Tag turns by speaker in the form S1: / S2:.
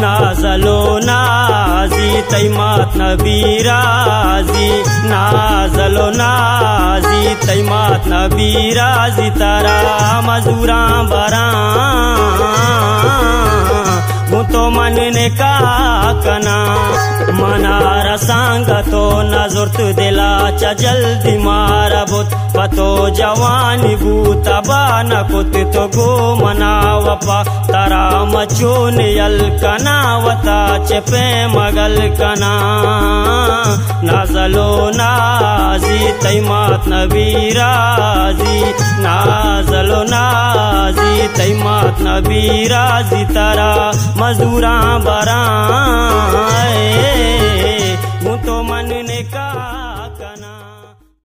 S1: نازلو نازی تیمات نبی رازی نازلو نازی تیمات نبی رازی تارا مزوراں باراں तो मनने का कना मनारा सांगतो नजर तु दिलाचा जल्दी मारा बुत पतो जवानी बूता बाना कुत तो गो मनावपा मचोनियल्कना वता चपे मगल्कना नाजलो नाजी, तैमात नबीराजी नाजलो नाजी, तैमात नबीराजी तारा मजदूरा बरा। तो मन ने का कना।